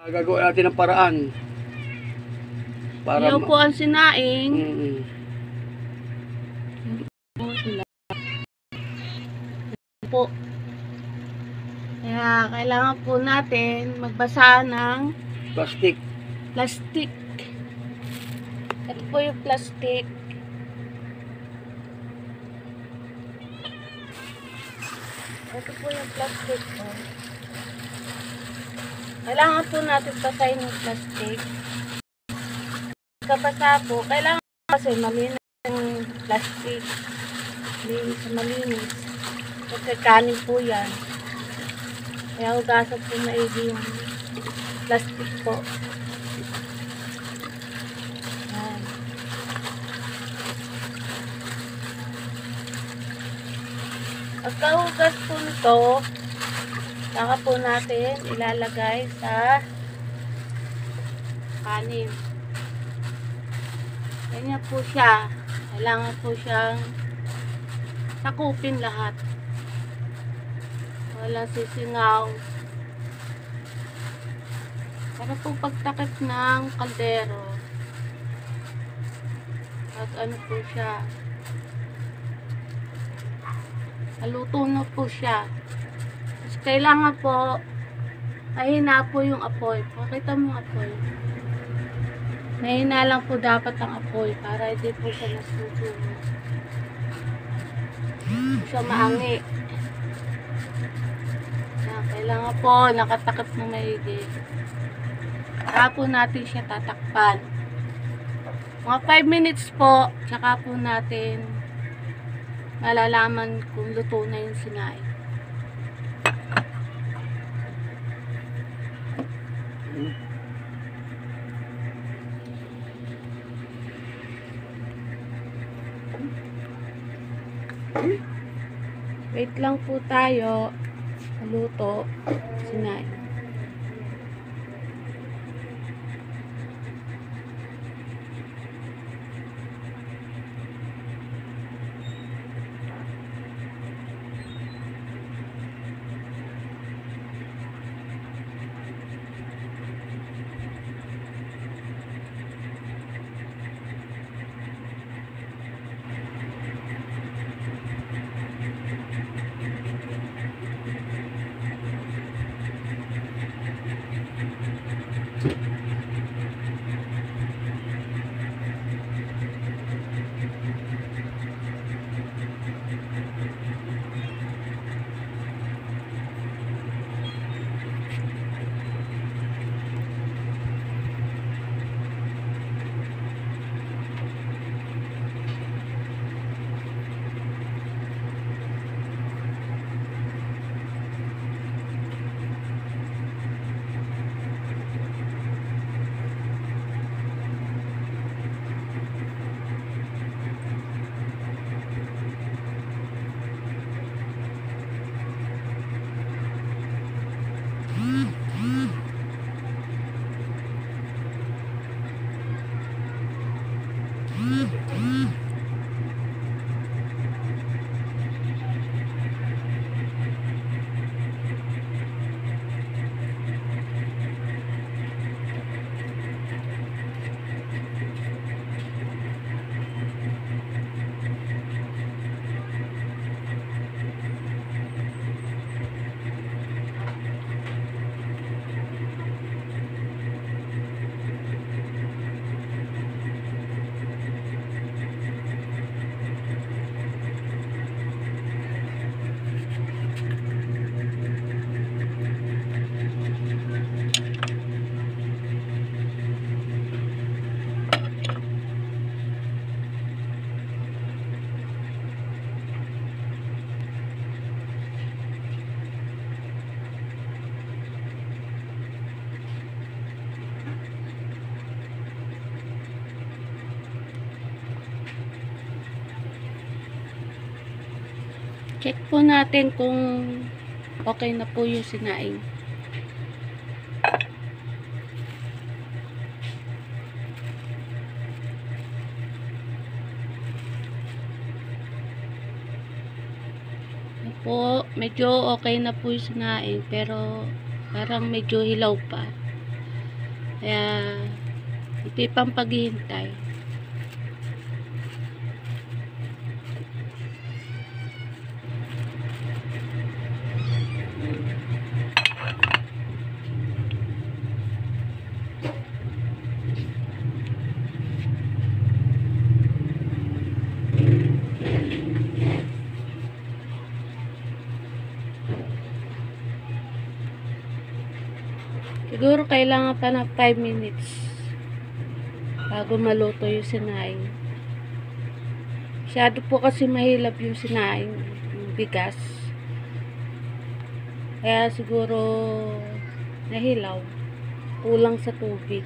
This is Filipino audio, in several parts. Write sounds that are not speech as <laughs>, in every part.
Gagawin natin ng paraan. Para ma- po ang sinaing. Po sila. Po. Kaya kailangan po natin magbasa ng Plastic. plastic. Ito po yung plastic. Ito po yung plastic po. Kailangan po natin basahin yung plastic. Kapasa po, kailangan kasi malinis yung plastic. Linis malinis. Kasi kanin po yan. Kaya hugasan po maigi yung plastic po. Yan. Pagkahugas po nito, saka po natin ilalagay sa kanin. Ganyan po siya. Kailangan po siyang sakupin lahat. Wala sisingaw. Para po pagtakip ng kaldero. Pag ano po siya. Haluto na po siya. Kailangan po mahina po yung apoy. Pakita mo apoy. Mahina lang po dapat ang apoy para hindi po siya nasusunog. Siya maangi. Kailangan po nakatakip ng maigi. Saka po natin siya tatakpan. Mga 5 minutes po, tsaka po natin malalaman kung luto na yung sinain. Wait lang po tayo. Luto. Sinain. Check po natin kung okay na po yung sinaing. Ano po, medyo okay na po yung sinaing pero parang medyo hilaw pa. Kaya, ito pang paghihintay. Siguro kailangan pa ng 5 minutes bago maluto yung sinaing. Masyado po kasi mahilap yung sinaing, yung bigas. Kaya siguro nahilaw. Kulang sa tubig.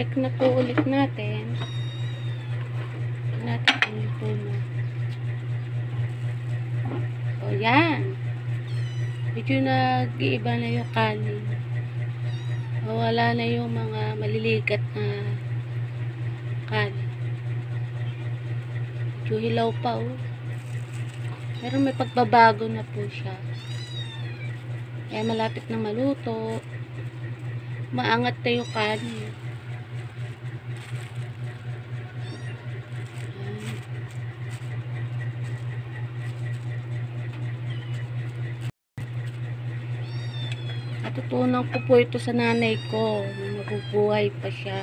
Check na po ulit natin. Natin yung puno. O yan. Medyo nag-iiba na yung kanin. O, wala na yung mga maliligat na kanin. Medyo hilaw pa oh. Pero may pagbabago na po siya. Kaya malapit na maluto. Maangat na yung kanin. Natutunan ko po ito sa nanay ko nabubuhay pa siya.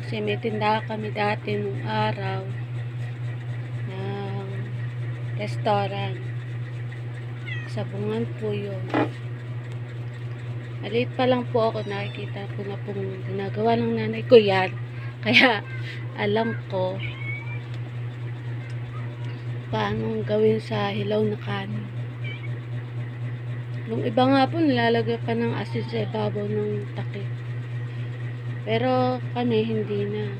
Kasi may tindahan kami dati nung araw ng restaurant. Sabungan po yun. Maliit pa lang po ako nakikita ko na pong ginagawa ng nanay ko yan. <laughs> Kaya alam ko paano gawin sa hilaw na kanin. Yung iba nga po nilalagay pa ng asin sa ibabaw ng takip. Pero kami hindi na.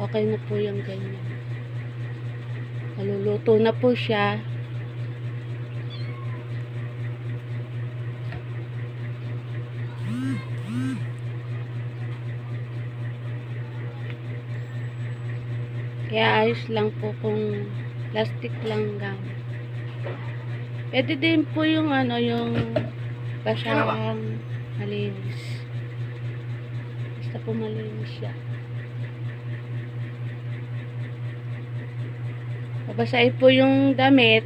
Okay na po yung ganyan. Maluluto na po siya. Kaya ayos lang po kung plastic lang gamit. Pwede din po yung ano, yung basyang malinis. Basta po malinis siya. Babasahin po yung damit.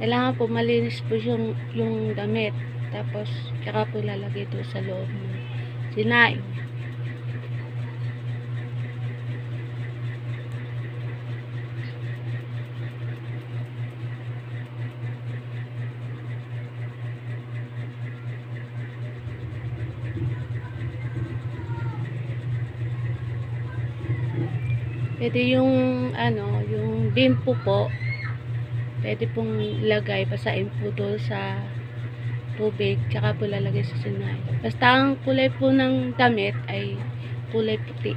Kailangan po malinis po yung, yung damit. Tapos, tsaka po lalagay ito sa loob ng sinaing. Pwede yung ano, yung bimpo po. Pwede pong ilagay, basain po doon sa tubig, tsaka po lalagay sa sinay. Basta ang kulay po ng damit ay kulay puti.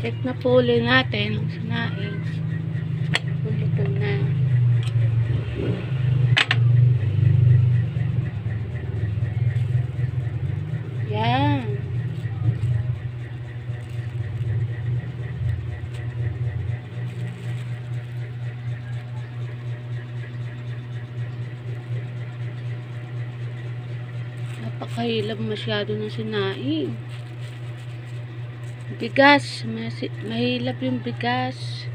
Check na po ulit natin ang sinaing. Luto na. Yan. Masyado ng sinaing. Bigas. Mahilap yung bigas.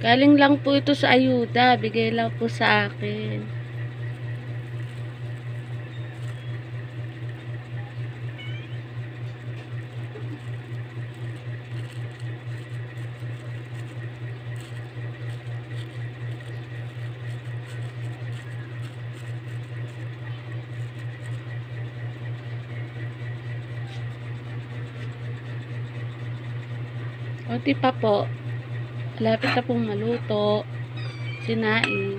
Galing lang po ito sa ayuda. Bigay lang po sa akin. Pa po. Malapit na pong maluto. Sinaing.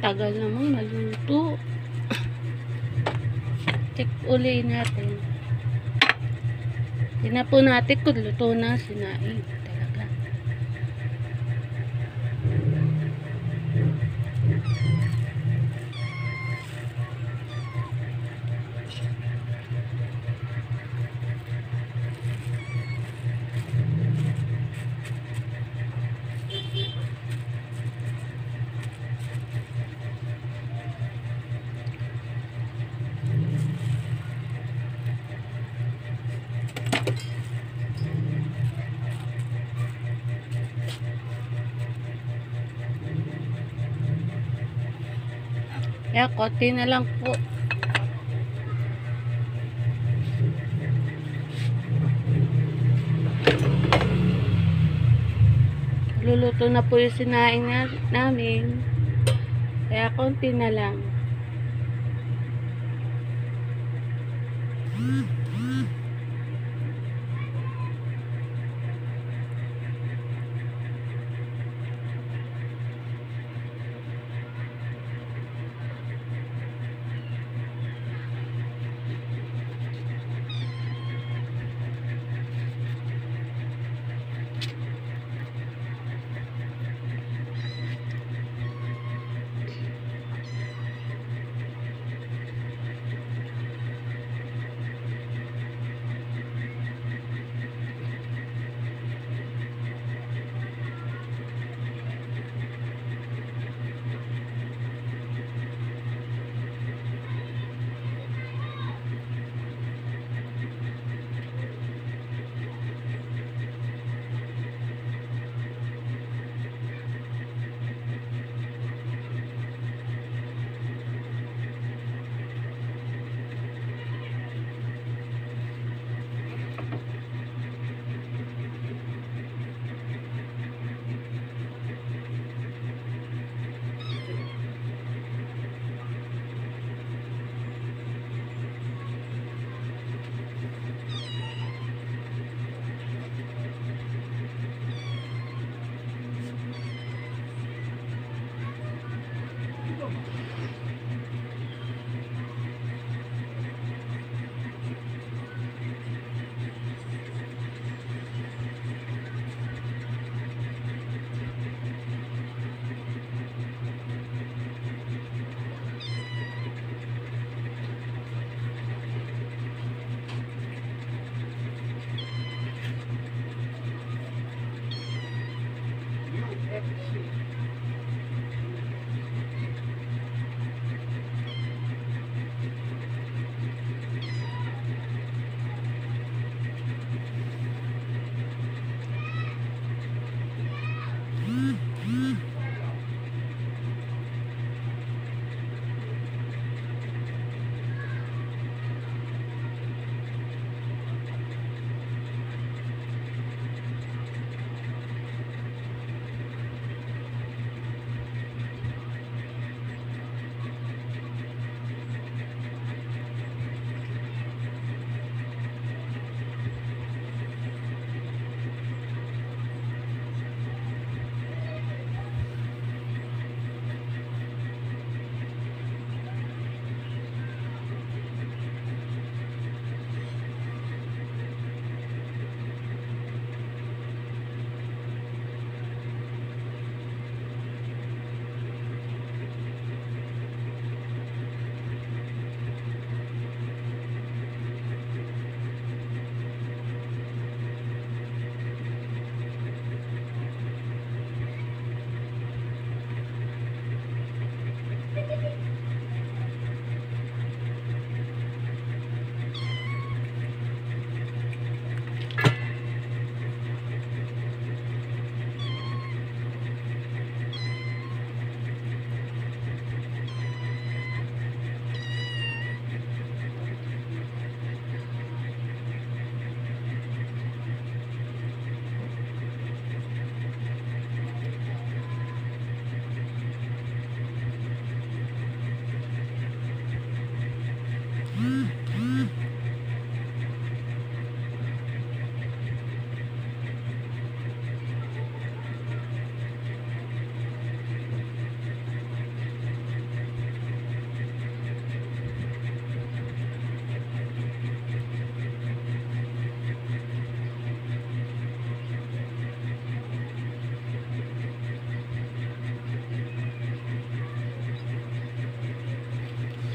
Tagal naman maluto. Check uli natin. Tingnan po natin kung luto na ang Kaya konti na lang po. Luluto na po yung sinaing na, namin. Kaya konti na lang.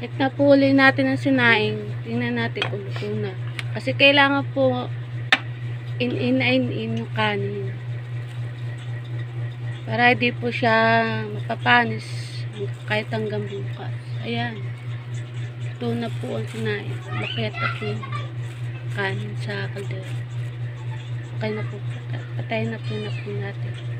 Check na natin ang sinaing. Tingnan natin kung luto na. Kasi kailangan po in-in na in-in yung kanin. Para hindi po siya mapapanis kahit hanggang bukas. Ayan. Ito na po ang sinaing. Bakit at yung kanin sa kaldero. Okay na po. Patayin na po na po natin.